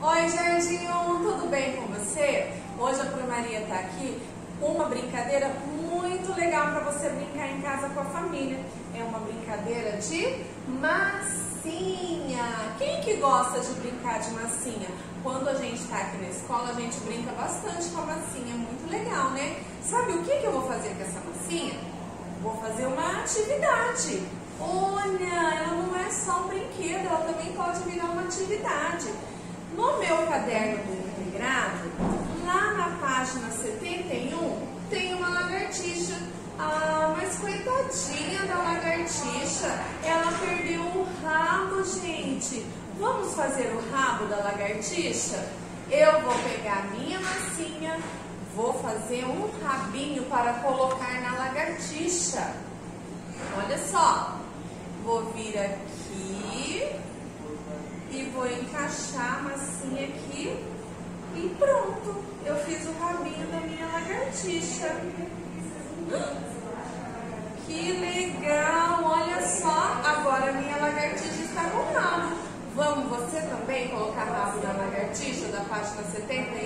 Oi, Jardim, tudo bem com você? Hoje a Pro Maria tá aqui uma brincadeira muito legal para você brincar em casa com a família. É uma brincadeira de massinha. Quem que gosta de brincar de massinha? Quando a gente está aqui na escola, a gente brinca bastante com a massinha, muito legal, né? Sabe o que, que eu vou fazer com essa massinha? Vou fazer uma atividade. Olha, ela não é só um brinquedo, ela também pode virar uma atividade. No meu caderno do integrado, lá na página 71, tem uma lagartixa. Ah, mas coitadinha da lagartixa, ela perdeu o rabo, gente. Vamos fazer o rabo da lagartixa? Eu vou pegar minha massinha, vou fazer um rabinho para colocar na lagartixa. Olha só, vou vir aqui encaixar a massinha aqui e pronto. Eu fiz o rabinho da minha lagartixa. Que legal, olha só, agora a minha lagartixa está com rabo. Vamos você também colocar rabo na lagartixa da página 70?